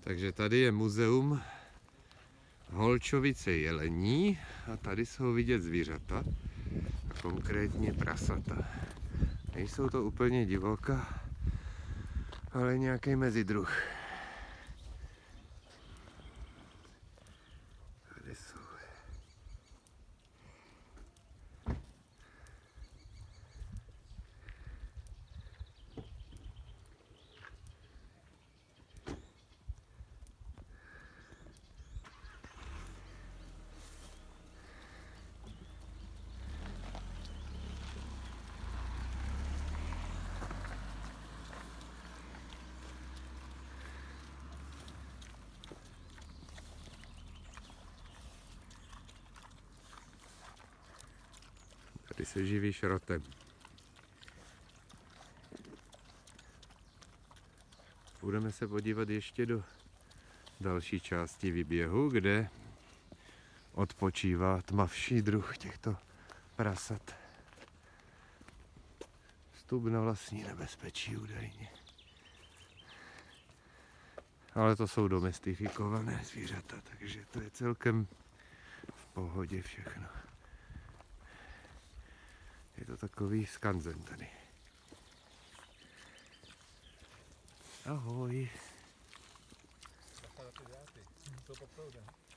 Takže tady je muzeum Holčovice jelení a tady jsou vidět zvířata, a konkrétně prasata. Nejsou to úplně divoka, ale nějaký mezidruh. Tady jsou. Tady se živí šrotem. Budeme se podívat ještě do další části výběhu, kde odpočívá tmavší druh těchto prasat. Vstup na vlastní nebezpečí údajně. Ale to jsou domestifikované zvířata, takže to je celkem v pohodě všechno. To takový skanzen tady. Ahoj. To.